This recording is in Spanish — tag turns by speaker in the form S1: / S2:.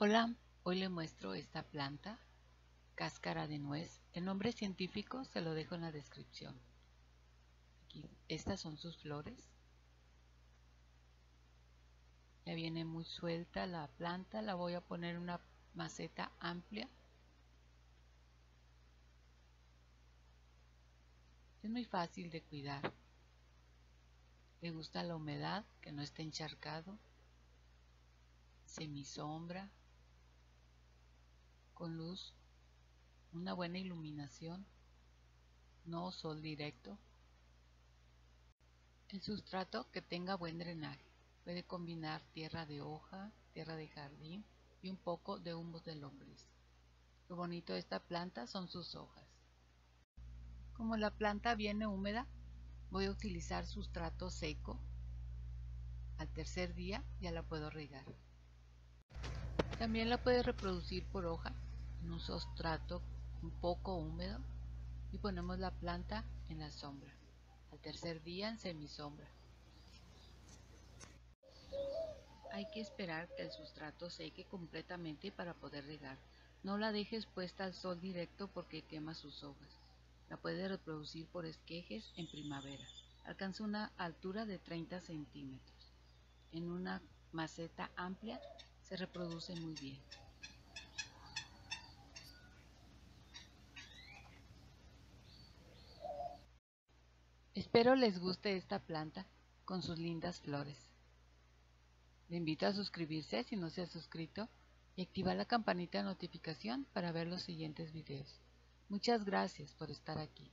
S1: Hola, hoy le muestro esta planta, cáscara de nuez. El nombre científico se lo dejo en la descripción. Aquí, estas son sus flores. Ya viene muy suelta la planta, la voy a poner en una maceta amplia. Es muy fácil de cuidar. Le gusta la humedad, que no esté encharcado, semisombra, con luz, una buena iluminación, no sol directo. El sustrato que tenga buen drenaje. Puede combinar tierra de hoja, tierra de jardín y un poco de humus de lombriz. Lo bonito de esta planta son sus hojas. Como la planta viene húmeda, voy a utilizar sustrato seco. Al tercer día ya la puedo regar. También la puede reproducir por hoja en un sustrato un poco húmedo y ponemos la planta en la sombra. Al tercer día en semisombra. Hay que esperar que el sustrato seque completamente para poder regar. No la dejes puesta al sol directo porque quema sus hojas. La puede reproducir por esquejes en primavera. Alcanza una altura de 30 centímetros. En una maceta amplia se reproduce muy bien. Espero les guste esta planta con sus lindas flores. Le invito a suscribirse si no se ha suscrito y activar la campanita de notificación para ver los siguientes videos. Muchas gracias por estar aquí.